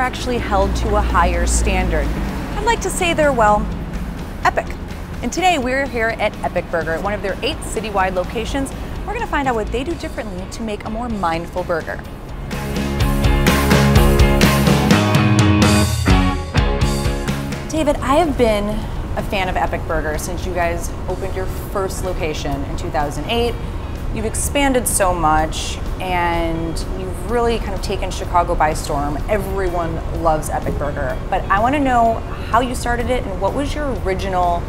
are actually held to a higher standard. I'd like to say they're, well, epic. And today we're here at Epic Burger one of their eight citywide locations. We're going to find out what they do differently to make a more mindful burger. David, I have been a fan of Epic Burger since you guys opened your first location in 2008. You've expanded so much and you've really kind of taken Chicago by storm. Everyone loves Epic Burger, but I want to know how you started it and what was your original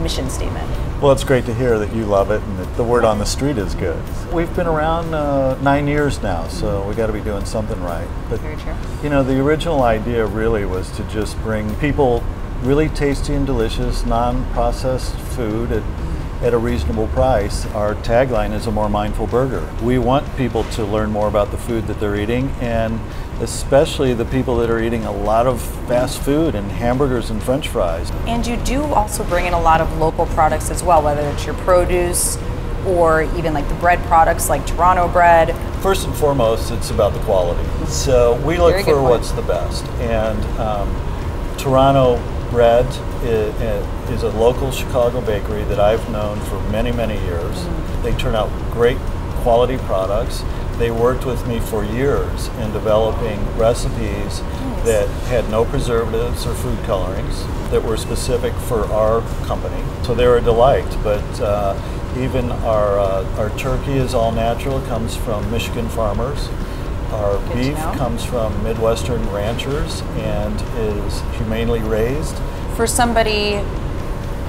mission statement? Well, it's great to hear that you love it and that the word on the street is good. We've been around uh, nine years now, so we got to be doing something right. But, Very true. You know, the original idea really was to just bring people really tasty and delicious, non-processed food at, at a reasonable price. Our tagline is a more mindful burger. We want people to learn more about the food that they're eating and especially the people that are eating a lot of fast food and hamburgers and french fries. And you do also bring in a lot of local products as well, whether it's your produce or even like the bread products like Turano bread. First and foremost, it's about the quality. So we look for what's the best. And um, Turano Bread is a local Chicago bakery that I've known for many, many years. Mm-hmm. They turn out great quality products. They worked with me for years in developing recipes nice. that had no preservatives or food colorings that were specific for our company. So they were a delight. But uh, even our, uh, our turkey is all natural, comes from Michigan farmers. Our Good beef comes from Midwestern ranchers and is humanely raised. For somebody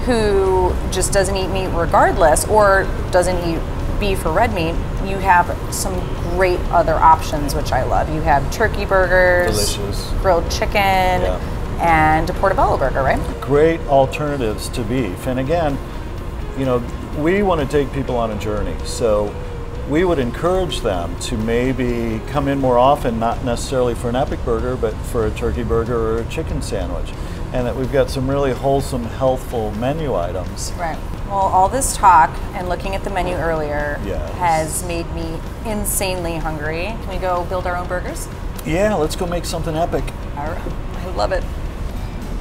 who just doesn't eat meat regardless or doesn't eat beef or red meat, you have some great other options, which I love. You have turkey burgers, Delicious. grilled chicken, yeah. and a portobello burger, right? Great alternatives to beef. And again, you know, we want to take people on a journey. So we would encourage them to maybe come in more often, not necessarily for an epic burger, but for a turkey burger or a chicken sandwich. And that we've got some really wholesome, healthful menu items. Right. Well, all this talk and looking at the menu earlier yes. has made me insanely hungry. Can we go build our own burgers? Yeah, let's go make something epic. Right. I love it.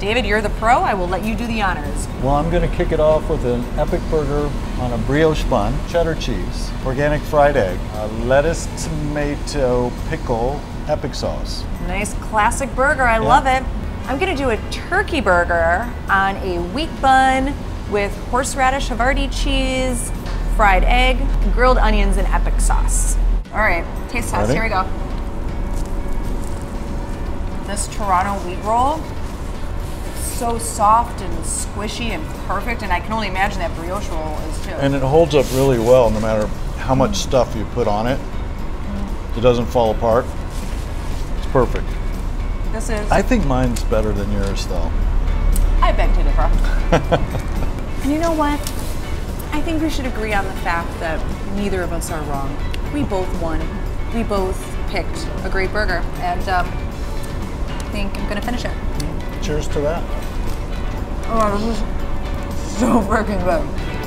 David, you're the pro. I will let you do the honors. Well, I'm going to kick it off with an epic burger on a brioche bun, cheddar cheese, organic fried egg, lettuce, tomato, pickle, epic sauce. Nice classic burger. I yeah. love it. I'm going to do a turkey burger on a wheat bun with horseradish Havarti cheese, fried egg, grilled onions, and epic sauce. All right, taste test. Here we go. This Turano wheat roll so soft and squishy and perfect, and I can only imagine that brioche roll is too. And it holds up really well no matter how much stuff you put on it. Mm. It doesn't fall apart. It's perfect. This is. I think mine's better than yours, though. I beg to differ. and you know what? I think we should agree on the fact that neither of us are wrong. We both won. We both picked a great burger, and um, I think I'm gonna finish it. Cheers to that. Oh, this is so freaking good.